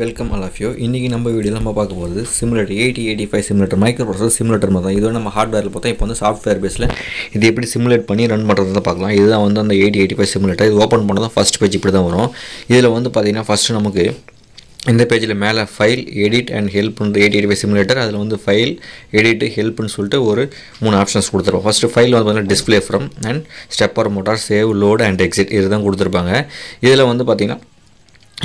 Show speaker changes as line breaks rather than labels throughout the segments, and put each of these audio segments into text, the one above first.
Welcome all of you இன்றைக்கி நம்ம வீடியோவில் நம்ம பார்க்க போகிறது simulator eighty eighty five simulator micro process simulator மாதிரி தான். இது நம்ம ஹார்ட்வேரில் பார்த்தா இப்போ வந்து சாஃப்ட்வேர் பேஸில் இது எப்படி சிமுலேட் பண்ணி ரன் பண்ணுறது தான் பார்க்கலாம். இதுதான் வந்து அந்த எயிட்டி எயிட்டி ஃபைவ் சிமுலேட்டர் இது ஓப்பன் பண்ணதான் ஃபஸ்ட் பேஜ் இப்படி தான் வரும். இதில் வந்து பார்த்திங்கன்னா ஃபஸ்ட்டு நமக்கு இந்த பேஜில் மேலே ஃபைல் எடிட் அண்ட் ஹெல்ப்னு எயிட் எயிட்டி ஃபைவ் சிமுலேட்டர் அதில் வந்து ஃபைல் எடிட் ஹெல்ப்னு சொல்லிட்டு ஒரு மூணு ஆப்ஷன்ஸ் கொடுத்துருவோம் ஃபஸ்ட்டு ஃபைல் வந்து பார்த்தீங்கன்னா display from and stepper motor save load and exit இதுதான் கொடுத்துருப்பாங்க. இதில் வந்து பார்த்திங்கன்னா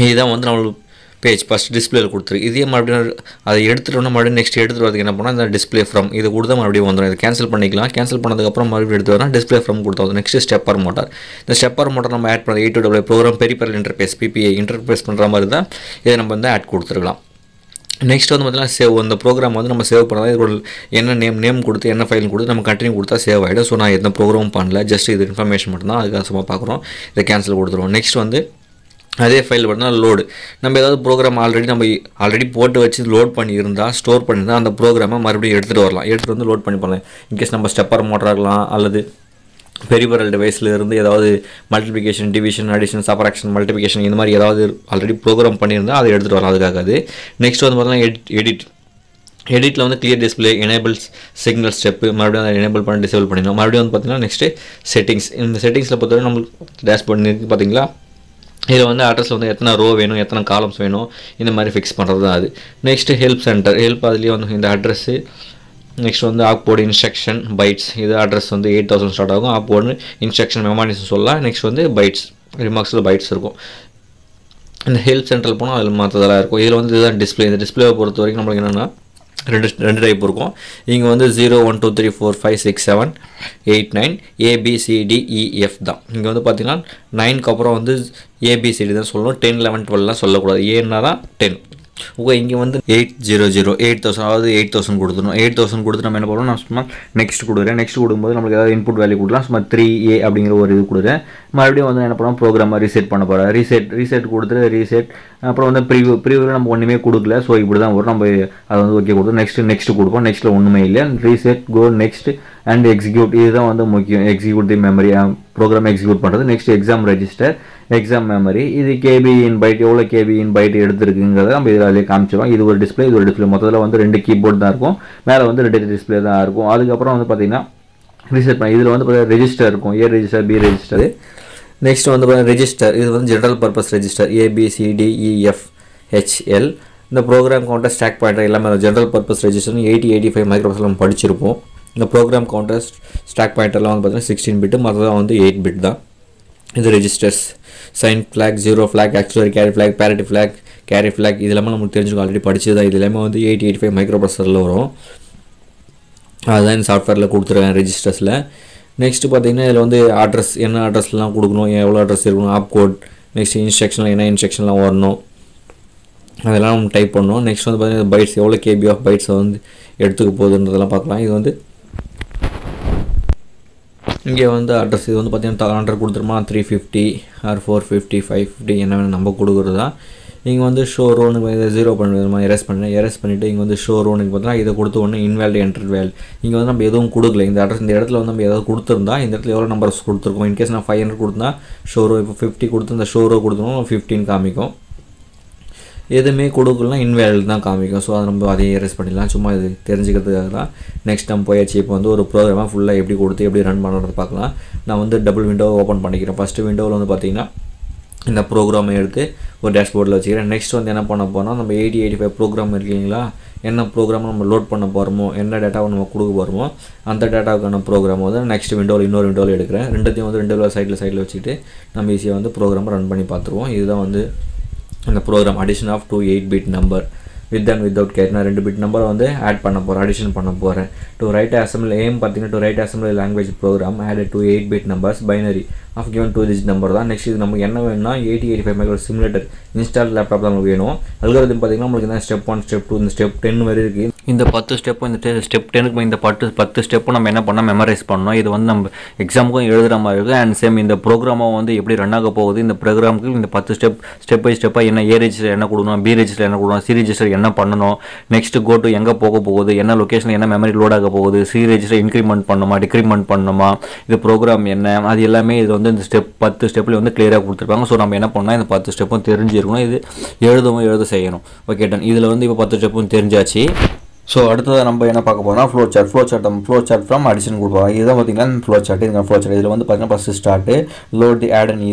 இதுதான் வந்து நம்மளுக்கு பேஜ் ஃபஸ்ட் டிஸ்பிளேயில் கொடுத்துருக்கு இதே மறுபடியும் அதை எடுத்துட்டோம்னா மறுபடியும் நெக்ஸ்ட் எடுத்துகிட்டு வரதுக்கு என்ன பண்ணால் இந்த டிஸ்பிளே ஃப்ரம் இது தான் மறுபடியும் வந்துடும் இது கேன்சல் பண்ணிக்கலாம். கேன்சல் பண்ணதுக்கப்புறம் மறுபடியும் எடுத்து வரலாம் டிஸ்பிளே ஃப்ரம் கொடுத்தோம் நெக்ஸ்ட் ஸ்டெப்பர் மோட்டார் இந்த ஸ்டெப்பர் மோட்டார் நம்ம ஆட் பண்ண eight W program peripheral interface PPI interface பண்ணுற மாதிரி தான் இதை நம்ம வந்து ஆட் கொடுத்துருக்கலாம். நெக்ஸ்ட் வந்து பார்த்தீங்கன்னா சேவ் அந்த ப்ரோக்ராம் வந்து நம்ம சேவ் பண்ணால் இதோட என்ன நேம் நேம் கொடுத்து என்ன ஃபைல் கொடுத்து நம்ம கண்டினியூ கொடுத்தா சேவ் ஆகிடும் ஸோ நான் எந்த ப்ரோக்ராமும் பண்ணல. ஜஸ்ட் இது இன்ஃபர்மேஷன் மட்டும்தான். அதுக்காக சும்மா பார்க்குறோம். இதை கேன்சல் கொடுத்துருவோம். நெக்ஸ்ட் வந்து அதே ஃபைல் பார்த்தீங்கன்னா லோடு நம்ம ஏதாவது ப்ரோக்ராம் ஆல்ரெடி நம்ம ஆல்ரெடி போட்டு வச்சு லோட் பண்ணியிருந்தால் ஸ்டோர் பண்ணியிருந்தால் அந்த ப்ரோக்ராமை மறுபடியும் எடுத்துகிட்டு வரலாம். எடுத்துகிட்டு வந்து லோட் பண்ணி பண்ணலாம் இன்கேஸ் நம்ம ஸ்டெப்பர் மோட்டராகலாம் அல்லது பெரிபரல் டிவைஸில் இருந்து ஏதாவது multiplication division addition subtraction multiplication இந்த மாதிரி ஏதாவது ஆல்ரெடி ப்ரோக்ராம் பண்ணியிருந்தால் அதை எடுத்துகிட்டு வரலாம். அதுக்காக அது. நெக்ஸ்ட் வந்து பார்த்தீங்கன்னா எடிட் எடிட் எடிட்டில் வந்து clear display enables signal step மறுபடியும் அதை எனேபிள் பண்ணி டிசேபிள் பண்ணிடணும். மறுபடியும் வந்து பார்த்தீங்கன்னா நெக்ஸ்ட்டு செட்டிங்ஸ் இந்த செட்டிங்ஸில் பொறுத்தவரை நம்மளுக்கு டேஷ்போர்ட் இருக்குது பார்த்தீங்களா? இதில் வந்து அட்ரஸில் வந்து எத்தனை ரோ வேணும் எத்தனை காலம்ஸ் வேணும் இந்த மாதிரி ஃபிக்ஸ் பண்ணுறது தான் அது. நெக்ஸ்ட்டு ஹெல்ப் சென்டர் ஹெல்ப் அதுலேயே வந்து இந்த அட்ரஸ்ஸு நெக்ஸ்ட் வந்து ஆப்போர்டு இன்ஸ்ட்ரக்ஷன் பைட்ஸ் இது அட்ரஸ் வந்து எயிட் தௌசண்ட் ஸ்டார்ட் ஆகும். ஆப்போர்டு இன்ஸ்ட்ரக்ஷன் மெமானிஸ் சொல்லலாம் நெக்ஸ்ட் வந்து பைட்ஸ் ரிமார்க்ஸில் பைட்ஸ் இருக்கும். இந்த ஹெல்ப் சென்டர் போனால் அதில் மற்றதெல்லாம் இருக்கும். இதில் வந்து இதுதான் டிஸ்பிளே இந்த டிஸ்பிளேவை பொறுத்த வரைக்கும் நம்மளுக்கு என்னென்னா ரெண்டு ரெண்டு டைப் இருக்கும். இங்கே வந்து zero one two three four five six seven eight nine A B C D E F தான். இங்கே வந்து பார்த்தீங்கன்னா நைனுக்கு அப்புறம் வந்து ஏபிசிடி தான் சொல்லணும். டென் லெவன் டுவெல்லாம் சொல்லக்கூடாது. ஏன்னா தான் டென் ஓகே இங்கே வந்து eight zero zero eight thousand அதாவது எயிட் தௌசண்ட் கொடுத்துணும் எயிட் தௌசண்ட் கொடுத்து நம்ம என்ன பண்ணுவோம் நான் சும்மா நெக்ஸ்ட் கொடுக்குறேன். நெக்ஸ்ட் கொடுக்கும்போது நம்மளுக்கு ஏதாவது இன்புட் வேல்யூ கொடுக்கலாம். சும்மா த்ரீ ஏ அப்படிங்கிற ஒரு இது கொடுக்குறேன். மறுபடியும் வந்து என்ன பண்ணுவோம் ப்ரோக்ராமை ரீசெட் பண்ண போகிறேன் ரீசெட் ரீசெட் கொடுத்துட்டு ரீசெட் அப்புறம் வந்து ப்ரீவியூ ப்ரீவியூவில் நம்ம ஒன்றுமே கொடுக்கல. ஸோ இப்படி தான் வரும். நம்ம அதை வந்து ஓகே கொடுத்தோம். நெக்ஸ்ட் நெக்ஸ்ட் கொடுப்போம். நெக்ஸ்ட்டில் ஒன்றுமே இல்லை. Reset go next and execute இதுதான் வந்து முக்கியம். Execute the memory program execute பண்ணுறது next exam register exam memory இது கேபி இன் பைட் எவ்வளோ கேபி இன் பைட் எடுத்துருக்குங்கிறத நம்ம இதில் அதிலே காமிச்சிடும் இது ஒரு டிஸ்பிளே இது ஒரு டிஸ்பிளே மொத்தத்தில் வந்து ரெண்டு கீபோர்ட் தான் இருக்கும். மேலே வந்து ரெண்டு டிஸ்பிளே தான் இருக்கும். அதுக்கப்புறம் வந்து பார்த்தீங்கன்னா ரீசெட் பண்ணி இதில் வந்து பார்த்தீங்கன்னா ரெஜிஸ்டர் இருக்கும். A register B register next வந்து பார்த்தீங்கன்னா ரெஜிஸ்டர் இது வந்து general purpose register A B C D E F H L இந்த ப்ரோக்ராம் கவுண்டர் ஸ்டாக் பாயிண்டர் எல்லாமே general purpose register eighty eighty five மைக்ரோஸில் நம்ம படிச்சிருப்போம். இந்த ப்ரோக்ராம் கவுண்டர் ஸ்டாக் பாயிண்டர்லாம் வந்து பார்த்தீங்கன்னா சிக்ஸ்டீன் பிட்டு மற்றதான் வந்து எயிட் பிட் தான். இது registers sign flag zero flag actually carry flag parity flag carry flag இது எல்லாமே நமக்கு தெரிஞ்சுக்கோ ஆல்ரெடி படிச்சது தான். இது எல்லாமே வந்து எயிட்டி எயிட் ஃபைவ் மைக்ரோ ப்ரொசரில் வரும். அதுதான் இந்த சாஃப்ட்வேரில் கொடுத்துருவேன் ரெஜிஸ்டர்ஸில் நெக்ஸ்ட்டு பார்த்தீங்கன்னா இதில் வந்து அட்ரஸ் என்ன அட்ரஸ்லாம் கொடுக்கணும் எவ்வளோ அட்ரஸ் இருக்கணும் ஆப் கோட் நெக்ஸ்ட் இன்ஸ்ட்ரக்ஷன் என்ன இன்ஸ்ட்ரக்ஷன்லாம் வரணும் அதெல்லாம் நம்ம டைப் பண்ணணும். நெக்ஸ்ட் வந்து பார்த்தீங்கன்னா பைட்ஸ் எவ்வளோ கேபி ஆஃப் பைட்ஸை வந்து எடுத்துக்க போகுதுன்றதெல்லாம் பார்க்கலாம். இது வந்து இங்கே வந்து அட்ரஸ் இது வந்து பார்த்தீங்கன்னா தகவல் கொடுத்துருமா? Three fifty or four fifty five fifty என்ன வேணும் நம்ம கொடுக்குறது? தான் இங்கே வந்து ஷோ ரோனுக்கு இதை ஜீரோ பண்ணுறதுமா எரேஸ் பண்ணேன் எரேஸ் பண்ணிவிட்டு இங்கே வந்து ஷோ ரோனுக்கு பார்த்தீங்கன்னா இதை கொடுத்து ஒன்று இன்வேல்டு என்டர் வேல் இங்கே வந்து நம்ம எதுவும் கொடுக்கல. இந்த அட்ரஸ் இந்த இடத்துல வந்து நம்ம ஏதாவது கொடுத்துருந்தா இந்த இடத்துல எவ்வளோ நம்பர்ஸ் கொடுத்துருக்கோம்? இன்கேஸ் நான் ஃபைவ் ஹண்ட்ரட் கொடுத்தா ஷோ ரோ இப்போ ஃபிஃப்டி கொடுத்து இந்த ஷோ ரோ கொடுத்தோம் ஃபிஃப்டின் காமிக்கும். எதுவுமே கொடுக்கலாம் இன்வேல்டு தான் காமிக்கும். ஸோ அதை நம்ம அதையும் எரேஸ் பண்ணிடலாம். சும்மா இது தெரிஞ்சுக்கிறதுக்காக தான். நெக்ஸ்ட் நம்ம போயாச்சு. இப்போ வந்து ஒரு ப்ரோக்ராமாக ஃபுல்லாக எப்படி கொடுத்து எப்படி ரன் பண்ணுறது பார்க்கலாம். நான் வந்து டபுள் விண்டோ ஓப்பன் பண்ணிக்கிறேன். ஃபஸ்ட்டு விண்டோவில் வந்து பார்த்திங்கன்னா இந்த ப்ரோக்ராமை எடுத்து ஒரு டேஷ்போர்டில் வச்சுக்கிறேன். நெக்ஸ்ட் வந்து என்ன பண்ண போனால் நம்ம எயிட்டி எயிட்டி ஃபைவ் ப்ரோக்ராம் இருக்கீங்களா என்ன ப்ரோக்ராம் நம்ம லோட் பண்ண போகிறோமோ என்ன டேட்டாவை நம்ம கொடுக்க போகிறோமோ அந்த டேட்டாவுக்கான ப்ரோக்ராம் வந்து நெக்ஸ்ட் விண்டோவில் இன்னொரு விண்டோவில் எடுக்கிறேன். ரெண்டுத்தையும் வந்து ரெண்டு சைடில் சைடில் வச்சுட்டு நம்ம ஈஸியாக வந்து ப்ரோக்ராமை ரன் பண்ணி பார்த்துருவோம். இதுதான் வந்து இந்த program addition of two eight bit number with and without gate நான் ரெண்டு பிட் நம்பரை வந்து ஆட் பண்ண போகிறேன் அடிஷன் பண்ண போகிறேன் டு ரைட் அசம்பிள் ஏம் பார்த்தீங்கன்னா to write assemble language program add two eight bit numbers binary of given two digit number தான். நெக்ஸ்ட் இது நமக்கு என்ன வேணும்னா eighty eighty five micro simulator install laptop தான் நமக்கு வேணும். அல்காரதம் பார்த்தீங்கன்னா நம்மளுக்கு என்ன ஸ்டெப் ஒன் ஸ்டெப் டூ இந்த ஸ்டெப் டென் வரை இருக்குது இந்த பத்து ஸ்டெப்பும் இந்த ஸ்டெப் டெனுக்கு இந்த பத்து பத்து ஸ்டெப்பும் நம்ம என்ன பண்ணால் மெமரைஸ் பண்ணோம். இது வந்து நம்ம எக்ஸாமுக்கும் எழுதுகிற மாதிரி இருக்குது அண்ட் சேம் இந்த ப்ரோக்ராமும் வந்து எப்படி ரன் ஆக போகுது? இந்த ப்ரோக்ராமுக்கு இந்த பத்து ஸ்டெப் ஸ்டெப் பை ஸ்டெப்பாக என்ன ஏ ரெஜிஸ்டர் என்ன கொடுக்கணும்? பி ரெஜிஸ்டர் என்ன கொடுக்கணும்? சி ரெஜிஸ்டர் என்ன பண்ணணும்? நெக்ஸ்ட் கோ டு எங்கே போக போகுது? என்ன லொக்கேஷன் என்ன மெமரி லோட் ஆக போகுது? சி ரெஜிஸ்டர் இன்க்ரிமெண்ட் பண்ணணுமா டிக்ரிமெண்ட் பண்ணணுமா இது ப்ரோக்ராம் என்ன? அது எல்லாமே இது வந்து இந்த ஸ்டெப் பத்து ஸ்டெப்பில் வந்து கிளியராக கொடுத்துருப்பாங்க. ஸோ நம்ம என்ன பண்ணால் இந்த பத்து ஸ்டெப்பும் தெரிஞ்சிருக்கணும். இது எழுதவும் எழுத செய்யணும். ஓகே டன் இதில் வந்து இப்போ பத்து ஸ்டெப்பும் தெரிஞ்சாச்சு. ஸோ அடுத்ததாக நம்ம என்ன பார்க்க போனால் ஃப்ளோ சார்ட் ஃப்ளோ சார்ட் நம்ம ஃப்ளோ சார்ட் ஃப்ரம் அடிஷன் கொடுப்பாங்க இதுதான் பார்த்தீங்கன்னா ஃப்ளோ சார்ட் இதுங்க ஃப்ளோ சார்ட் இதில் வந்து பார்த்தீங்கன்னா first start load the add and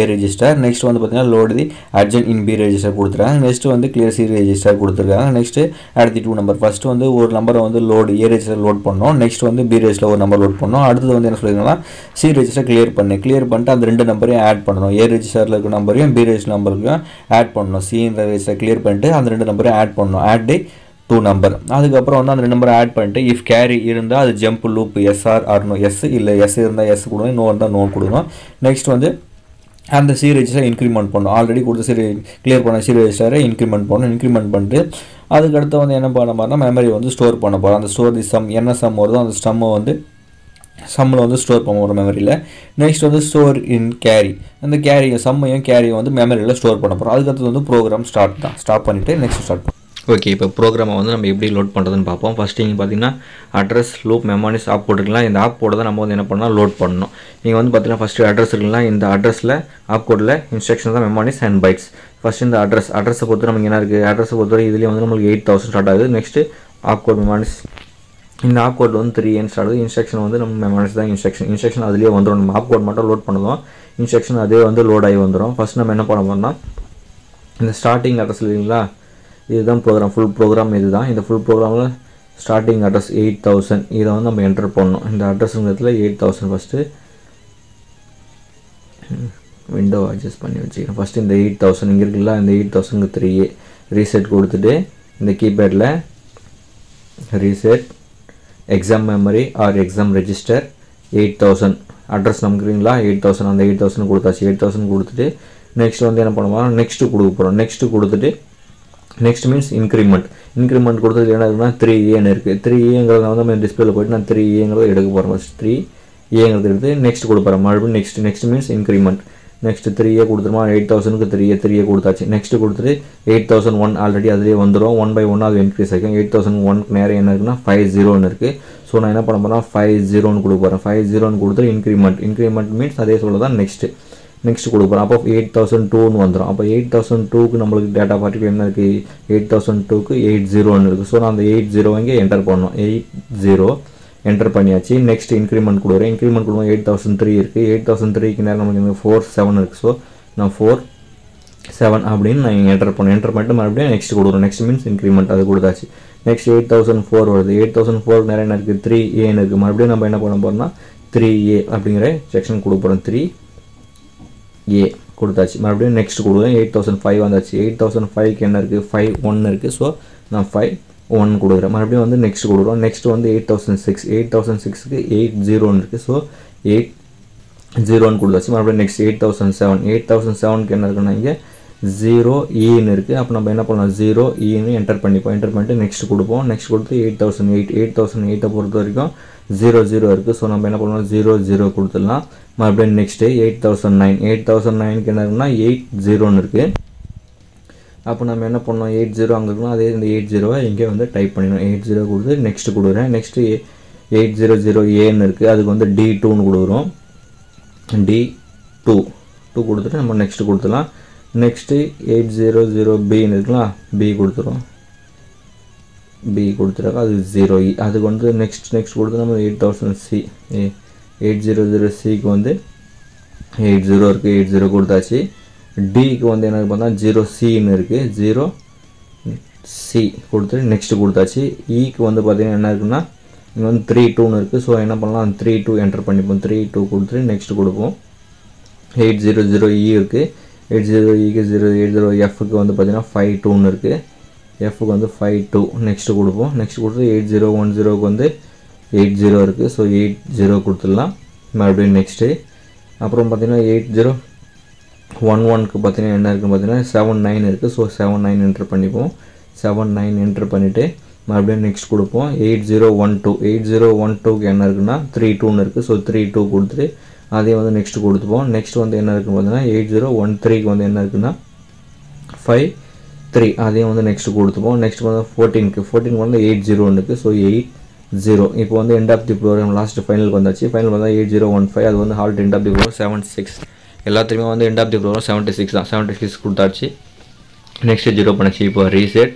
A register next வந்து பார்த்தீங்கன்னா load the augend in B register கொடுத்துருக்காங்க. நெக்ஸ்ட் வந்து கிளியர் சி ரெஜிஸ்டர் கொடுத்துருக்காங்க. Next add the two number first வந்து ஒரு நம்பரை வந்து லோடு ஏ ரெஜிஸ்டர் லோட் பண்ணோம். நெக்ஸ்ட் வந்து பி ரெஜிஸ்டர் ஒரு நம்பர் லோட் பண்ணோம். அடுத்தது வந்து என்ன சொல்லியிருக்காங்கன்னா சி ரெஜிஸ்டர் கிளியர் பண்ணு. கிளியர் பண்ணிட்டு அந்த ரெண்டு நம்பரையும் ஆட் பண்ணணும். ஏ ரெஜிஸ்டரில் இருக்க நம்பரையும் பி ரெஜிஸ்டர் நம்பருக்கும் ஆட் பண்ணணும். சின்ற ரெஜிஸ்டர் கிளியர் பண்ணிட்டு அந்த ரெண்டு நம்பரையும் ஆட் பண்ணணும். ஆட் தி டூ நம்பர் அதுக்கப்புறம் வந்து அந்த ரெண்டு நம்பரை ஆட் பண்ணிட்டு இஃப் கேரி இருந்தால் அது jump loop yes or or no yes இல்லை எஸ் இருந்தால் எஸ் கொடுக்கணும் நோ இருந்தால் நோ கொடுக்கணும் நெக்ஸ்ட் வந்து அந்த சி ரெஜிஸ்டரை இன்க்ரிமெண்ட் பண்ணணும். ஆல்ரெடி கொடுத்த சி கிளியர் பண்ண சி ரெஜிஸ்டரை இன்க்ரிமெண்ட் பண்ணணும். இன்க்ரிமெண்ட் பண்ணிட்டு அதுக்கடுத்து வந்து என்ன பண்ண மாதிரினா மெமரி வந்து ஸ்டோர் பண்ண போகிறோம் அந்த ஸ்டோர் தி சம் என்ன சம் வருதோ அந்த ஸ்டம்மை வந்து சம்மில் வந்து ஸ்டோர் பண்ண போகிறோம் மெமரியில் நெக்ஸ்ட் வந்து ஸ்டோர் இன் கேரி அந்த கேரி சம்மையும் கேரியும் வந்து மெமரியில் ஸ்டோர் பண்ண போகிறோம் அதுக்கடுத்து வந்து ப்ரோக்ராம் ஸ்டார்ட் தான். ஸ்டாப் பண்ணிவிட்டு நெக்ஸ்ட் ஸ்டார்ட் ஓகே இப்போ ப்ரோக்ராமை வந்து நம்ம எப்படி லோட் பண்ணுறதுன்னு பார்ப்போம். ஃபஸ்ட்டு நீங்கள் பார்த்தீங்கன்னா அட்ரஸ் லூப் மெமரிஸ் ஆப் போட்டுருக்கலாம் இந்த ஆப் கோடை தான் நம்ம வந்து என்ன பண்ணால் லோட் பண்ணணும். நீங்கள் வந்து பார்த்தீங்கன்னா ஃபஸ்ட்டு அட்ரஸ் இருக்கலாம் இந்த அட்ரஸில் ஆப் கோடில் இன்ஸ்ட்ரக்ஷன் தான் மெமானிஸ் அண்ட் பைட்ஸ் ஃபஸ்ட் இந்த அட்ரஸ் அட்ரஸை பொறுத்து நமக்கு என்ன இருக்குது அட்ரஸை பொறுத்தவரை இதுலேயே வந்து நம்மளுக்கு எயிட் தௌசண்ட் ஸ்டார்ட் ஆகுது. நெக்ஸ்ட்டு ஆப் கோட் மெமரிஸ் இந்த ஆப் கோட் வந்து த்ரீ என் ஸ்டார்ட் ஆகுது. இன்ஸ்ட்ரக்ஷன் வந்து நம்ம மெமரிஸ் தான் இன்ஸ்ட்ரக்ஷன் இன்ஸ்ட்ரக்ஷன் அதுலேயே வந்துடும் நம்ம ஆப் கோட் மட்டும் லோட் பண்ணுவோம் இன்ஸ்ட்ரக்ஷன் அதே வந்து லோட் ஆகி வந்துடும் ஃபஸ்ட் நம்ம என்ன பண்ண போகிறோம்னா இந்த ஸ்டார்டிங் அட்ரஸ் இல்லைங்களா? இதுதான் ப்ரோக்ராம் ஃபுல் ப்ரோக்ராம் இதுதான். இந்த ஃபுல் ப்ரோக்ராமில் ஸ்டார்டிங் அட்ரஸ் எயிட் தௌசண்ட் இதை வந்து நம்ம என்டர் பண்ணணும். இந்த அட்ரஸுங்கிறதுல eight thousand first window adjust பண்ணி வச்சுக்கிறேன் ஃபஸ்ட்டு இந்த எயிட் தௌசண்ட் இங்கே இருக்குல்ல இந்த எயிட் தௌசண்ட்க்கு த்ரீ ரீசெட் கொடுத்துட்டு இந்த கீபேடில் reset exam memory or exam register eight thousand address நமக்குறீங்களா eight thousand அந்த எயிட் தௌசண்ட் கொடுத்தாச்சு. எயிட் தௌசண்ட் கொடுத்துட்டு நெக்ஸ்ட் வந்து என்ன பண்ணுவோம்? நெக்ஸ்ட்டு கொடுக்க போகிறோம் நெக்ஸ்ட்டு கொடுத்துட்டு நெக்ஸ்ட் மீன்ஸ் இன்க்ரிமெண்ட் இன்க்ரிமெண்ட் கொடுத்தது என்ன இருக்குன்னா த்ரீ ஏன்னு இருக்குது த்ரீ ஏங்கிறத வந்து நம்ம டிஸ்பிளேல போயிட்டு நான் த்ரீ ஏங்கிறத எடுக்க போகிறேன் ஃபஸ்ட் த்ரீ ஏங்கிறது எடுத்து நெக்ஸ்ட் கொடுப்பேன் மறுபடியும் next next means increment next three A கொடுத்துருமா? Eight தௌசண்ட்க்கு த்ரீ ஏ த்ரீ ஏ கொடுத்தாச்சு. நெக்ஸ்ட் கொடுத்துட்டு எயிட் தௌசண்ட் ஒன் ஆல்ரெடி அதிலே வந்துடும் ஒன் பை ஒன் அது இன்க்ரீஸ் ஆகும் எயிட் தௌசண்ட் ஒன்க்கு நேரம் என்ன இருக்குன்னா ஃபைவ் ஜீரோன்னு இருக்குது ஸோ நான் என்ன பண்ண போகிறேன் ஃபைவ் ஜீரோன்னு கொடுக்க போகிறேன் ஃபைவ் ஜீரோன்னு கொடுத்துட்டு இன்க்ரிமெண்ட் இன்க்ரிமெண்ட் மீன்ஸ் அதே சொல்ல தான் நெக்ஸ்ட்டு நெக்ஸ்ட் கொடுக்குறோம். அப்போ எயிட் தௌசண்ட் டூன்னு வந்துடும் அப்போ எயிட் தௌசண்ட் டூக்கு நம்மளுக்கு டேட்டா பார்ட்டிகுலர் என்ன இருக்குது எயிட் தௌசண்ட் டூக்கு எயிட் ஜீரோன்னு இருக்குது ஸோ நான் அந்த எயிட் ஜீரோ இங்கே என்டர் பண்ணோம் எயிட் ஜீரோ என்டர் பண்ணியாச்சு. நெக்ஸ்ட் இன்க்ரிமெண்ட் கொடுக்குறேன். இன்க்ரிமெண்ட் கொடுக்கும் எயிட் தௌசண்ட் த்ரீ இருக்குது எயிட் தௌசண்ட் த்ரீக்கு நேரம் நம்மளுக்கு ஃபோர் செவன் இருக்குது ஸோ நான் ஃபோர் செவன் அப்படின்னு நான் என்டர் பண்ணேன். என்டர் பண்ணிட்டு மறுபடியும் நெக்ஸ்ட் கொடுக்குறோம். நெக்ஸ்ட் மீன்ஸ் இன்க்ரிமெண்ட் அது கொடுத்தாச்சு. நெக்ஸ்ட் எயிட் தௌசண்ட் ஃபோர் வருது. எயிட் தௌசண்ட் ஃபோர் நேரம் என்ன இருக்குது த்ரீ ஏன்னு இருக்குது மறுபடியும் நம்ம என்ன பண்ண போகிறோம்னா த்ரீ ஏ அப்படிங்கிற செக்ஷன் கொடுக்குறோம் த்ரீ ஏ கொடுத்தாச்சு. மறுபடியும் நெக்ஸ்ட் கொடுக்குறேன் எயிட் தௌசண்ட் ஃபைவ் வந்தாச்சு. எயிட் தௌசண்ட் ஃபைவ்க்கு என்ன இருக்குது ஃபைவ் ஒன் இருக்குது ஸோ நான் ஃபைவ் ஒன் கொடுக்குறேன். மறுபடியும் வந்து நெக்ஸ்ட் கொடுக்குறோம். நெக்ஸ்ட் வந்து eight thousand six eight thousand சிக்ஸ்க்கு eight ஜீரோன்னு இருக்குது ஸோ எயிட் ஜீரோன்னு கொடுத்தாச்சு. மறுபடியும் next eight thousand seven eight thousand செவனுக்கு என்ன இருக்குன்னா இங்கே ஜீரோ ஈன்னு இருக்குது அப்போ நம்ம என்ன பண்ணலாம்? ஜீரோ ஈன்னு என்டர் பண்ணிப்போம். என்டர் பண்ணிட்டு நெக்ஸ்ட் கொடுப்போம். நெக்ஸ்ட் கொடுத்து eight thousand eight eight thousand எயிட்டை பொறுத்த வரைக்கும் ஜீரோ ஜீரோ இருக்குது ஸோ நம்ம என்ன பண்ணலாம்? ஜீரோ ஜீரோ கொடுத்துடலாம். மறுபடியும் next eight thousand nine eight thousand நைனுக்கு என்ன இருக்குன்னா எயிட் ஜீரோன்னு இருக்குது அப்போ நம்ம என்ன பண்ணோம் எயிட் ஜீரோ அங்கே இருக்கணும். அதே இந்த எயிட் ஜீரோவை இங்கே வந்து டைப் பண்ணிடணும். எயிட் ஜீரோ கொடுத்து நெக்ஸ்ட் கொடுக்குறேன். நெக்ஸ்ட்டு எயிட் ஜீரோ ஜீரோ ஏன்னு இருக்குது அதுக்கு வந்து டி டூன்னு கொடுக்குறோம். டி டூ டூ கொடுத்துட்டு நம்ம நெக்ஸ்ட் கொடுத்துலாம் நெக்ஸ்ட்டு எயிட் ஜீரோ ஜீரோ பின்னு இருக்கலாம் பி கொடுத்துரும். பி கொடுத்துருக்கா அது ஜீரோ இ e. அதுக்கு வந்து நெக்ஸ்ட் நெக்ஸ்ட் கொடுத்து நம்ம eight thousand C eight zero zero சிக்கு வந்து எயிட் ஜீரோ இருக்குது எயிட் ஜீரோ கொடுத்தாச்சு. டிக்கு வந்து என்ன பார்த்தா ஜீரோ சின்னு இருக்குது ஜீரோ சி கொடுத்துட்டு நெக்ஸ்ட்டு கொடுத்தாச்சு. E இக்கு வந்து பார்த்திங்கன்னா என்ன இருக்குன்னா இங்கே வந்து த்ரீ டூன்னு இருக்குது ஸோ என்ன பண்ணலாம் த்ரீ டூ என்டர் பண்ணிப்போம். த்ரீ டூ கொடுத்துட்டு நெக்ஸ்ட் கொடுப்போம். எயிட் ஜீரோ ஜீரோ இ இருக்குது எயிட் ஜீரோ இக்கு ஜீரோ எயிட் ஜீரோ எஃப்க்கு வந்து பார்த்திங்கன்னா ஃபைவ் டூன்னு இருக்குது எஃப்க்கு வந்து ஃபைவ் டூ நெக்ஸ்ட்டு கொடுப்போம். நெக்ஸ்ட் கொடுத்து எயிட் ஜீரோ ஒன் ஜீரோக்கு வந்து எயிட் ஜீரோ இருக்குது ஸோ எயிட் ஜீரோ கொடுத்துடலாம். மறுபடியும் நெக்ஸ்ட்டு அப்புறம் பார்த்திங்கன்னா எயிட் ஜீரோ ஒன் ஒன்க்கு பார்த்தீங்கன்னா என்ன இருக்குன்னு பார்த்தீங்கன்னா செவன் நைன் இருக்குது ஸோ செவன் நைன் என்ட்ரு பண்ணிப்போம். செவன் நைன் என்ட்ரு பண்ணிவிட்டு மறுபடியும் நெக்ஸ்ட் கொடுப்போம். Eight zero one two eight zero one டூக்கு என்ன இருக்குன்னா த்ரீ டூன்னு இருக்குது ஸோ த்ரீ டூ கொடுத்துட்டு அதே வந்து நெக்ஸ்ட் கொடுத்துப்போம். நெக்ஸ்ட் வந்து என்ன இருக்குன்னு பார்த்தீங்கன்னா எயிட் ஜீரோ ஒன் த்ரீக்கு வந்து என்ன இருக்குன்னா ஃபைவ் த்ரீ அதையும் வந்து நெக்ஸ்ட் கொடுத்துப்போம். நெக்ஸ்ட் வந்து ஃபோர்டீனுக்கு ஃபோர்டீன் வந்து எயிட் ஜீரோ ஒன்றுக்கு ஸோ எயிட் ஜீரோ இப்போ வந்து end of the program last ஃபைனலுக்கு வந்தாச்சு. ஃபைனல் வந்தால் எயிட் ஜீரோ ஒன் ஃபைவ் அது வந்து halt end of the program seven six எல்லாத்துலேயுமே வந்து end of the program seventy six தான். செவன்ட்டி சிக்ஸ் கொடுத்தாச்சு. நெக்ஸ்ட் ஜீரோ பண்ணிச்சு இப்போ ரீசெட்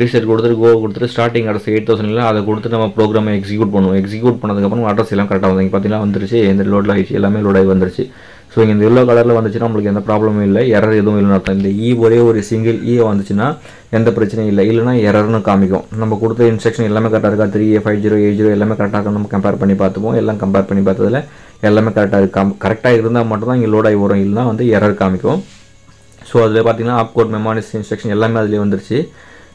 ரீசெட் கொடுத்துட்டு கோ கொடுத்துட்டு ஸ்டார்டிங் அட்ரஸ் எயிட் தௌசண்ட் இல்லை அதை கொடுத்து நம்ம ப்ரோக்ராமை எக்ஸிக்யூட் பண்ணுவோம். எக்ஸிக்யூட் பண்ணதுக்கப்புறம் அட்ரஸ் எல்லாம் கரெக்டாக வந்து பார்த்தீங்கன்னா வந்துருச்சு. எந்த லோடில் ஆகிடுச்சு எல்லாமே லோட் ஆகி வந்துருச்சு. ஸோ இங்கே இந்த எல்லோ கலரில் வந்துச்சுன்னா நம்மளுக்கு எந்த ப்ராப்ளமும் இல்லை. எரர் எதுவும் இல்லைன்னு அர்த்தம். இந்த இ ஒரே ஒரு சிங்கிள் இ வந்துச்சுன்னா எந்த பிரச்சனையும் இல்லை. இல்லைனா எரர்னு காமிக்கும். நம்ம கொடுத்த இன்ஸ்ட்ரக்ஷன் எல்லாமே கரெக்டாக இருக்கா? Three A five zero eight zero எல்லாமே கரெக்டாக நம்ம கம்பேர் பண்ணி பார்த்துப்போம். எல்லாம் கம்பேர் பண்ணி பார்த்ததில் எல்லாமே கரெக்டாக இருக்கு. கரெக்டாக இருந்தால் மட்டும்தான் இங்கே லோட் ஆகி வரும். இல்லைனா வந்து எரர் காமிக்கும். ஸோ அதில் பார்த்தீங்கன்னா ஆப் கோட் மெமானிஸ் இன்ஸ்ட்ரக்ஷன் எல்லாமே அதிலே வந்துருச்சு.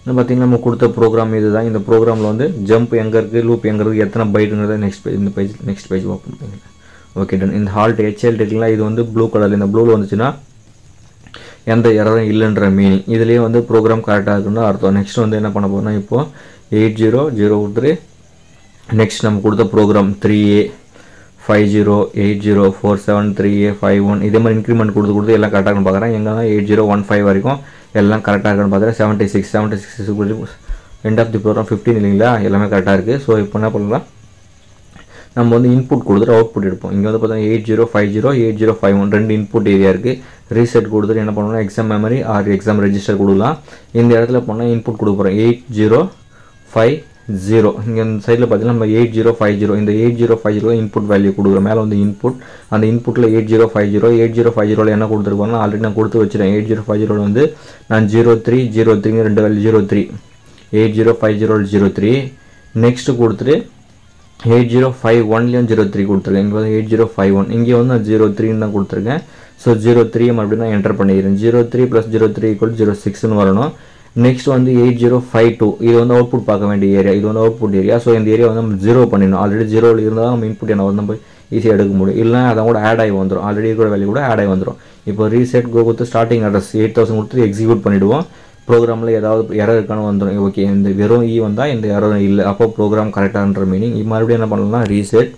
பார்த்தீங்கன்னா நம்ம கொடுத்த ப்ரோக்ராம் இது தான் இந்த ப்ரோக்ராமில் வந்து ஜம்ப் எங்கே இருக்குது லூப் எங்கே இருக்குது எத்தனை பைட்டுங்கிறத நெக்ஸ்ட் பேஜ் இந்த பேஜ் நெக்ஸ்ட் பேஜ் பார்ப்போம் ஓகே டன் இந்த ஹால்ட் ஹெச்எல் இருக்குங்களா இது வந்து ப்ளூ கலரில் இந்த ப்ளூவில் வந்துச்சுன்னா எந்த எரரும் இல்லைன்ற மீனிங் இதுலேயே வந்து ப்ரோக்ராம் கரெக்டாக இருக்குன்னு அர்த்தம். நெக்ஸ்ட் வந்து என்ன பண்ண போகிறோம்னா இப்போது eight zero zero three next நம்ம கொடுத்த program three A five zero eight zero four seven three A five one இதே மாதிரி இன்க்ரிமெண்ட் கொடுத்து கொடுத்து எல்லாம் கரெக்டாக பார்க்குறேன். எங்கே தான் எயிட் ஜீரோ ஒன் ஃபைவ் வரைக்கும் எல்லாம் கரெக்டாக இருக்குன்னு பார்க்குறேன். Seventy six seventy six end of the program fifteen இல்லைங்களா? எல்லாமே கரெக்டாக இருக்குது ஸோ இப்போ என்ன பண்ணலாம்? நம்ம வந்து இன்புட் கொடுத்துட்டு அவுட்புட் எடுப்போம். இங்கே வந்து பார்த்தீங்கன்னா eight zero five zero eight zero five one ரெண்டு இன்புட் ஏரியா இருக்குது ரீசெட் கொடுத்துட்டு என்ன பண்ணணும்னா exam memory or exam register கொடுக்கலாம். இந்த இடத்துல போனால் இன்புட் கொடுக்க போகிறோம் எயிட் ஜீரோ ஃபைவ் ஜீரோ இங்கே இந்த சைடில் பார்த்தீங்கன்னா நம்ம எயிட் ஜீரோ ஃபைவ் ஜீரோ இந்த eight zero five zero input value கொடுக்குறோம். மேலே வந்து இன்புட் அந்த இன்புட்டில் eight zero five zero eight zero five ஜீரோவில் என்ன கொடுத்துருக்கோம்னா ஆல்ரெடி நான் கொடுத்து வச்சிருக்கேன். எயிட் ஜீரோ ஃபைவ் ஜீரோவில் வந்து நான் ஜீரோ த்ரீ ஜீரோ த்ரீங்க ரெண்டு value zero three eight zero five zero zero three next கொடுத்துட்டு எயிட் ஜீரோ ஃபைவ் ஒன்லேயும் ஜீரோ த்ரீ கொடுத்துருக்கேன். இங்கே வந்து எயிட் ஜீரோ ஃபைவ் ஒன் இங்கே வந்து நான் ஜீரோ த்ரீன்னு தான் கொடுத்துருக்கேன். ஸோ ஜீரோ த்ரீ மறுபடியும் நான் என்டர் பண்ணிக்கிறேன். Zero three plus zero three equal zero சிக்ஸ்னு வரணும். நெக்ஸ்ட் வந்து எயிட் ஜீரோ ஃபைவ் டூ இது வந்து அவுட்புட் பார்க்க வேண்டிய ஏரியா இது வந்து அவுட்புட் ஏரியா ஸோ இந்த ஏரியா வந்து நம்ம ஜீரோ பண்ணிடணும். ஆல்ரெடி ஜீரோவில் இருந்தால் நம்ம இன்புட் என்ன வந்து நம்ம ஈஸியாக எடுக்க முடியும். இல்லைனா அதை கூட ஆட் ஆகி வந்துடும் ஆல்ரெடி இருக்கிற வேல்யூ கூட ஆட் ஆகி வந்துடும் இப்போ ரீசெட் கோ கொடுத்து ஸ்டார்டிங் அட்ரஸ் எயிட் தௌசண்ட் கொடுத்து எக்ஸிக்யூட் பண்ணிவிடுவோம் ப்ரோக்ராமில் ஏதாவது எரர் இருக்கான்னு வந்துடும் ஓகே eh, இந்த வெறும் e இ வந்தால் இந்த எரரும் இல்லை. அப்போ ப்ரோக்ராம் கரெக்டான மீனிங் மறுபடியும் என்ன பண்ணலாம்னா ரீசெட்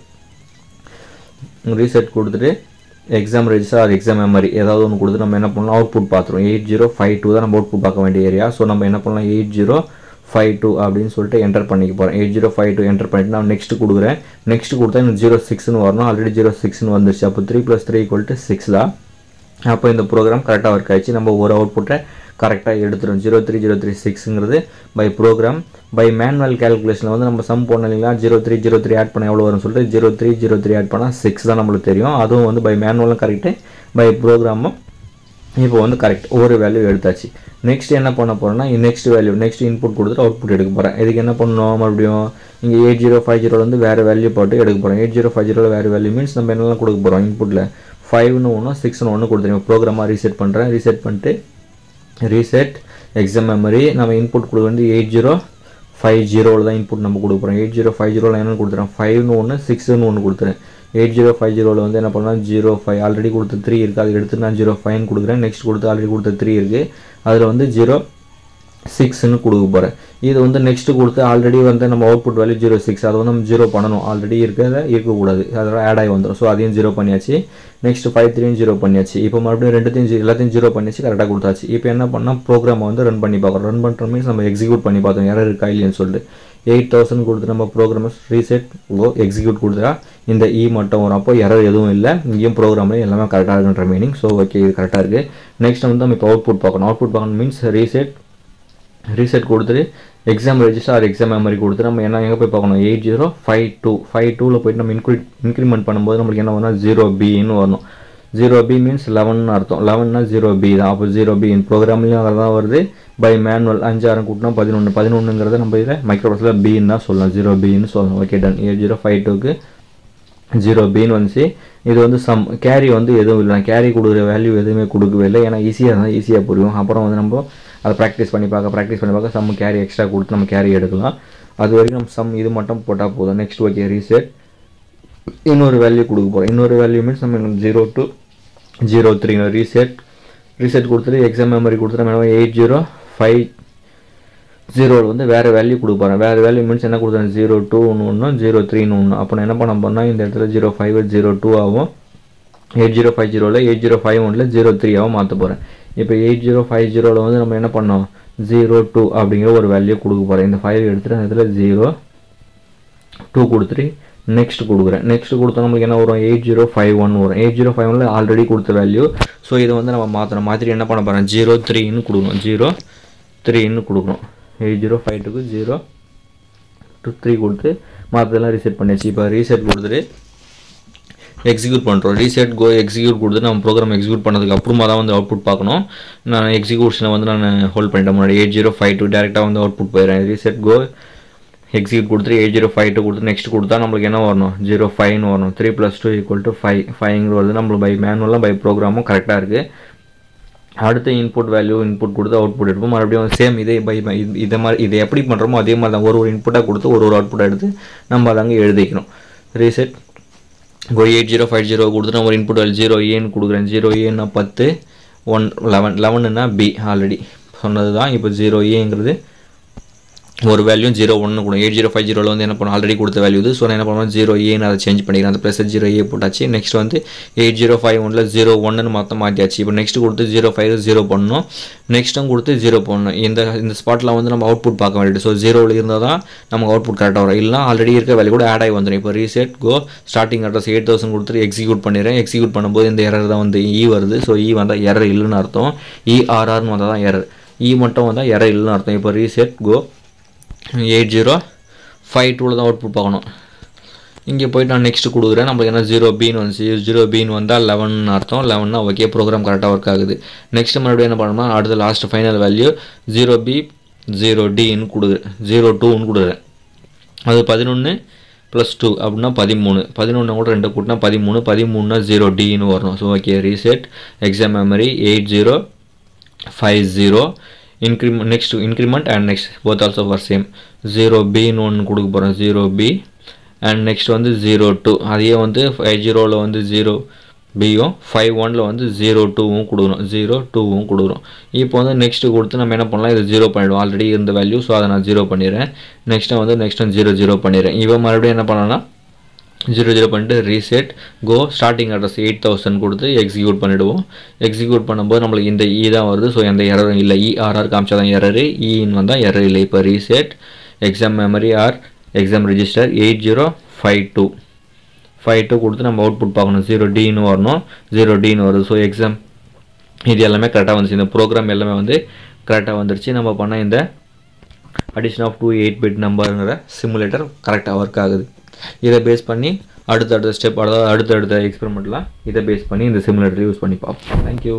ரீசெட் கொடுத்துட்டு exam register or exam memory ஏதாவது ஒன்று கொடுத்து நம்ம என்ன பண்ணலாம்? அவுட்புட் பார்த்துருவோம் எயிட் ஜீரோ ஃபைவ் டூ தான் நம்ம அவுட்புட் பார்க்க வேண்டிய ஏரியா ஸோ நம்ம என்ன பண்ணலாம்? எயிட் ஜீரோ ஃபைவ் டூ அப்படின்னு சொல்லிட்டு என்டர் பண்ணிக்க போகிறேன் eight zero five two enter பண்ணிட்டு நான் நெக்ஸ்ட் கொடுக்குறேன். நெக்ஸ்ட் கொடுத்தா எனக்கு ஜீரோ சிக்ஸ்னு வரணும். ஆல்ரெடி ஜீரோ சிக்ஸ்னு வந்துருச்சு. அப்போ three plus three equal to six தான். அப்போ இந்த ப்ரோக்ராம் கரெக்டாக ஒர்க் ஆயிடுச்சு. நம்ம ஒரு அவுட்புட்டை கரெக்டாக எடுத்துரும். ஜீரோ த்ரீ ஜீரோ த்ரீ சிக்ஸுங்கிறது பை ப்ரோக்ராம் பை மேனுவல் கேல்குலேஷனில் வந்து நம்ம சம் போனோம் இல்லைங்களா? Zero three zero three add பண்ண எவ்வளோ வரும்னு சொல்லிட்டு zero three zero three add பண்ணால் சிக்ஸ் தான் நம்மளுக்கு தெரியும். அதுவும் வந்து பை மேனுவலும் கரெக்டு பை ப்ரோக்ராமும் இப்போ வந்து கரெக்ட் ஒரு வேல்யூ எடுத்தாச்சு. நெக்ஸ்ட் என்ன பண்ண போகிறோம்னா நெக்ஸ்ட் வேல்யூ நெக்ஸ்ட் இன்புட் கொடுத்துட்டு அவுட்புட் எடுக்க போகிறேன் இதுக்கு என்ன பண்ணணும் மறுபடியும்? இங்கே எயிட் ஜீரோ ஃபைவ் ஜீரோலேருந்து வேறு வேல்யூ போட்டு எடுக்க போகிறோம் எயிட் ஜீரோ ஃபைவ் ஜீரோவில் வேறு வேல்யூ மீன்ஸ் நம்ம என்னெல்லாம் கொடுக்க போகிறோம் இன்புட்டில் ஃபைவ்னு ஒன்று சிக்ஸ்னு ஒன்று கொடுத்துருங்க. ப்ரோக்ராமாக ரீசெட் பண்ணுறேன் ரீசெட் பண்ணிட்டு ரீசெட் எக்ஸாம் மெமரி நம்ம இன்புட் கொடுக்க வந்து எயிட் ஜீரோ ஃபைவ் ஜீரோவில் தான் இன்புட் நம்ம கொடுக்குறோம் எயிட் ஜீரோ ஃபைவ் ஜீரோவில் என்னென்னு கொடுத்துறேன். ஃபைவ்னு ஒன்று சிக்ஸ்னு ஒன்று கொடுத்துறேன். எயிட் ஜீரோ ஃபைவ் ஜீரோவில் வந்து என்ன பண்ணலாம்? ஜீரோ ஃபைவ் ஆல்ரெடி கொடுத்த த்ரீ இருக்குது அது எடுத்து நான் ஜீரோ ஃபைவ்னு கொடுக்குறேன். நெக்ஸ்ட் கொடுத்து ஆல்ரெடி கொடுத்த த்ரீ இருக்குது அதில் வந்து ஜீரோ சிக்ஸ்னு கொடுக்க போகிறேன் இது வந்து நெக்ஸ்ட் கொடுத்து ஆல்ரெடி வந்து நம்ம அவுட்புட் வேல்யூ ஜீரோ சிக்ஸ் அதை வந்து நம்ம ஜீரோ பண்ணணும். ஆல்ரெடி இருக்கிறத இருக்கக்கூடாது. அதோட ஆட் ஆகி வந்துடும் ஸோ அதையும் ஜீரோ பண்ணியாச்சு. நெக்ஸ்ட் ஃபைவ் த்ரீயும் ஜீரோ பண்ணியாச்சு. இப்போ மறுபடியும் ரெண்டுத்தையும் ஜீ- எல்லாத்தையும் ஜீரோ பண்ணியாச்சு. கரெக்டாக கொடுத்தாச்சு. இப்போ என்ன பண்ணால் ப்ரோக்ராமை வந்து ரன் பண்ணி பார்க்குறோம். ரன் பண்ணுற மீன்ஸ் நம்ம எக்ஸிக்யூட் பண்ணி பார்த்தோம். யாரும் இருக்கா இல்லையான்னு சொல்லிட்டு. எயிட் தௌசண்ட் கொடுத்து நம்ம ப்ரோக்ராம் ரீசெட் ஓ எக்ஸிக்யூட் கொடுத்தா இந்த இ மட்டும் வரும். அப்போ எரர் எதுவும் இல்லை. இங்கேயும் ப்ரோக்ராமில் எல்லாமே கரெக்டாக இருக்குன்ற மீனிங் ஸோ ஓகே இது கரெக்டாக இருக்குது நெக்ஸ்ட் வந்து நம்ம இப்போ அவுட்புட் பார்க்கணும். அவுட்புட் பார்க்கணும் மீன்ஸ் ரீசெட் ரீசெட் கொடுத்துட்டு exam register or exam memory கொடுத்து நம்ம என்ன எங்கே போய் பார்க்கணும்? Eight zero five two five டூவில் போயிட்டு நம்ம இன்க்ரீ இன்க்ரிமெண்ட் பண்ணும்போது நம்மளுக்கு என்ன வரணும் ஜீரோ பின்னு வரணும். ஜீரோ பி மீன்ஸ் லெவன் அர்த்தம். லெவன்னா ஜீரோ பி தான். அப்போ ஜீரோ பி ப்ரோக்ராம்லேயும் அதில் தான் வருது. பை மேனுவல் அஞ்சாயிரம் கூட்டினா பதினொன்று பதினொன்றுங்கிறத நம்ம இதில் மைக்ரோபாஸில் பின்னு தான் சொல்லலாம் ஜீரோ பின்னு சொல்லலாம் okay done eight zero five டூக்கு ஜீரோ பின்னு வந்துச்சு. இது வந்து சம் கேரி வந்து எதுவும் இல்லை. கேரி கொடுக்குற வேல்யூ எதுவுமே கொடுக்கவே இல்லை. ஏன்னா ஈஸியாக தான் ஈஸியாக புரியும். அப்புறம் வந்து நம்ம அதை ப்ராக்டிஸ் பண்ணி பார்க்க ப்ராக்டிஸ் பண்ணி பார்க்க சம் கேரி எக்ஸ்ட்ரா கொடுத்து நம்ம கேரி எடுக்கலாம். அது வரைக்கும் நம்ம சம் இது மட்டும் போட்டால் போதும். நெக்ஸ்ட் ஓகே ரீசெட் இன்னொரு வேல்யூ கொடுக்க போகிறோம் இன்னொரு வேல்யூ மீன்ஸ் நம்ம zero two zero three reset reset கொடுத்துட்டு எக்ஸாம் மெமரி கொடுத்துட்டு நம்ம எயிட் ஜீரோ ஃபைவ் ஜீரோவில் வந்து வேறு வேல்யூ கொடுப்பாரு வேறு வேல்யூ மீன்ஸ் என்ன கொடுத்தாங்க ஜீரோ டூ ஒன்று ஒன்று ஜீரோ த்ரீன்னு ஒன்று அப்போ என்ன பண்ண போனால் இந்த இடத்துல ஜீரோ ஃபைவ் ஜீரோ டூ ஆகும் எயிட் ஜீரோ ஃபைவ் ஜீரோவில் எயிட் ஜீரோ ஃபைவ் ஒன்றில் ஜீரோ த்ரீயாகவும் மாற்ற போகிறேன் இப்போ எயிட் ஜீரோ ஃபைவ் ஜீரோவில் வந்து நம்ம என்ன பண்ணோம்? ஜீரோ டூ அப்படிங்கிற ஒரு வேல்யூ கொடுக்க போகிறேன் இந்த ஃபைவ் எடுத்துகிட்டு அந்த இடத்துல ஜீரோ டூ கொடுத்துட்டு நெக்ஸ்ட் கொடுக்குறேன். நெக்ஸ்ட் கொடுத்தா நம்மளுக்கு என்ன வரும்? எயிட் ஜீரோ ஃபைவ் ஒன் வரும். எயிட் ஜீரோ ஃபைவ் ஒன்ல ஆல்ரெடி கொடுத்த வேல்யூ ஸோ இதை வந்து நம்ம மாற்றணும் மாற்றி என்ன பண்ண போகிறோம் ஜீரோ த்ரீன்னு கொடுக்கணும். ஜீரோ த்ரீன்னு கொடுக்கணும். எயிட் ஜீரோ ஃபைவ் டூக்கு ஜீரோ டூ த்ரீ கொடுத்து மற்றதெல்லாம் ரீசெட் பண்ணியாச்சு. இப்போ ரீசெட் கொடுத்துட்டு எக்ஸிக்யூட் பண்ணுறோம் ரீசெட் கோ எக்ஸிக்யூட் கொடுத்து நம்ம ப்ரோக்ராம் எக்ஸிக்யூட் பண்ணதுக்கு அப்புறமா தான் வந்து அவுட்புட் பார்க்கணும். நான் எக்ஸிக்யூஷனை வந்து நான் ஹோல்ட் பண்ணிட்டேன். முன்னாடி எயிட் ஜீரோ ஃபைவ் டூ டேரெக்டாக வந்து அவுட்புட் போயிடுறேன் ரீசெட் கோ எக்ஸிக்யூட் கொடுத்துட்டு எயிட் ஜீரோ ஃபைவ் டூ கொடுத்து நெக்ஸ்ட் கொடுத்தா நம்மளுக்கு என்ன வரணும்? ஜீரோ ஃபைவ்னு வரணும். Three plus two equal to five ஃபைவ்ங்கிற வருது நம்மளுக்கு பை மேனுவலாக பை ப்ரோக்ராமும் கரெக்டாக இருக்குது அடுத்த இன்புட் வேல்யூ இன்புட் கொடுத்து அவுட்புட் எடுப்போம். மறுபடியும் சேம் இதே பை பை மாதிரி இதை எப்படி பண்ணுறோமோ அதே மாதிரி தான் ஒரு ஒரு இன்புட்டாக கொடுத்து ஒரு ஒரு அவுட்புட்டாக எடுத்து நம்ம அதை அங்கே எழுதிக்கணும். Reset go eight zero five zero கொடுத்துட்டு ஒரு இன்புட் வேல் ஜீரோ ஏன்னு கொடுக்குறேன். ஜீரோ ஏன்னா பத்து ஒன் லெவன் லெவனுன்னா பி ஆல்ரெடி சொன்னது தான் இப்போ ஜீரோ ஏங்கிறது ஒரு வேல்யூ ஜீரோ ஒன்று கூட எயிட் ஜீரோ ஃபைவ் ஜீரோவில் வந்து என்ன பண்ணுவோம் ஆல்ரெடி கொடுத்த வேல்யூ இது. ஸோ நான் என்ன பண்ணுவோம் ஜீரோ ஏன்னு அதை சேஞ்ச் பண்ணிக்கிறேன். அந்த ப்ளஸ் ஜீரோ ஏ போட்டாச்சு. நெக்ஸ்ட் வந்து எயிட் ஜீரோ ஃபைவ் ஒனில் ஜீரோ ஒன்றுன்னு மொத்தம் மாற்றியாச்சு இப்போ நெக்ஸ்ட் கொடுத்து ஜீரோ ஃபைவ் ஜீரோ பண்ணணும். நெக்ஸ்ட்டும் கொடுத்து ஜீரோ பண்ணணும். இந்த இந்த ஸ்பாட்டில் வந்து நம்ம அவுட்புட் பார்க்க வேண்டியது. ஸோ ஜீரோவில் இருந்தால் தான் நமக்கு அவுட்புட் கரெக்டாக வரும். இல்லைனா ஆல்ரெடி இருக்க வேல்யூ கூட ஆட் ஆகி வந்துடும் இப்போ reset go starting address eight thousand கொடுத்துட்டு எக்ஸிக்யூட் பண்ணிடுறேன். எக்ஸிக்யூட் பண்ணும்போது இந்த எரர் தான் வந்து இ வருது. ஸோ இ வந்தால் எரர் இல்லைன்னு அர்த்தம். இஆர்ஆர்னு வந்தால் தான் எரர் இ e மட்டும் வந்தால் எரர் இல்லைன்னு அர்த்தம். இப்போ reset go eight zero. Five டூவில் தான் அவுட்புட் பார்க்கணும். இங்கே போய்ட்டு நான் நெக்ஸ்ட் கொடுக்குறேன். நம்மளுக்கு என்ன ஜீரோ பின்னு வந்துச்சு. ஜீரோ பின்னு வந்தால் லெவன் அர்த்தம். லெவன்னா ஓகே ப்ரோக்ராம் கரெக்டாக ஒர்க் ஆகுது. நெக்ஸ்ட் மறுபடியும் என்ன பண்ணணும்னா அடுத்த last final value zero B zero டின்னு கொடுக்குறேன். ஜீரோ டூன்னு கொடுக்குறேன். அது பதினொன்று ப்ளஸ் டூ அப்படின்னா பதிமூணு. பதினொன்று கூட ரெண்டு கூட்டினா பதிமூணு. பதிமூணுனா ஜீரோ டின்னு வரணும். So okay reset exam memory eight zero five zero increment next to increment and next both also for same zero பின்னு ஒன்று கொடுக்க போகிறோம் ஜீரோ பி அண்ட் நெக்ஸ்ட் வந்து ஜீரோ டூ அதையே வந்து ஃபைவ் ஜீரோவில் வந்து ஜீரோ பியும் ஃபைவ் ஒனில் வந்து ஜீரோ டூவும் கொடுக்குறோம் ஜீரோ டூவும் கொடுக்குறோம் இப்போ வந்து நெக்ஸ்ட்டு கொடுத்து நம்ம என்ன பண்ணலாம்? இது ஜீரோ பண்ணிவிடுவோம் ஆல்ரெடி இருந்த வேல்யூ ஸோ அதை நான் ஜீரோ பண்ணிடுறேன். நெக்ஸ்ட்டு வந்து நெக்ஸ்ட் வந்து ஜீரோ ஜீரோ பண்ணிடுறேன். இவன் மறுபடியும் என்ன பண்ணலாம்னா ஜீரோ ஜீரோ பண்ணிட்டு reset go starting address eight thousand கொடுத்து எக்ஸிக்யூட் பண்ணிவிடுவோம் எக்ஸிக்யூட் பண்ணும்போது நம்மளுக்கு இந்த இ தான் வருது. ஸோ எந்த எரரும் இல்லை. E, இஆர்ஆர் காமிச்சா தான் எரரு இன் வந்தால் எரர் இல்லை. இப்போ reset exam memory or exam register eight zero five two five two கொடுத்து நம்ம அவுட்புட் பார்க்கணும். ஜீரோ டின்னு வரணும். ஜீரோ டின்னு வருது. ஸோ எக்ஸாம் இது எல்லாமே கரெக்டாக வந்துச்சு. இந்த ப்ரோக்ராம் எல்லாமே வந்து கரெக்டாக வந்துருச்சு. நம்ம பண்ண இந்த addition of two eight bit நம்பருங்கிற simulator கரெக்டாக ஒர்க் ஆகுது. இதை பேஸ் பண்ணி அடுத்தடுத்த ஸ்டெப் அதாவது அடுத்தடுத்த எக்ஸ்பெரிமெண்ட்லாம் இதை பேஸ் பண்ணி இந்த சிமுலேட்டர் யூஸ் பண்ணி பார்ப்போம். தேங்க்யூ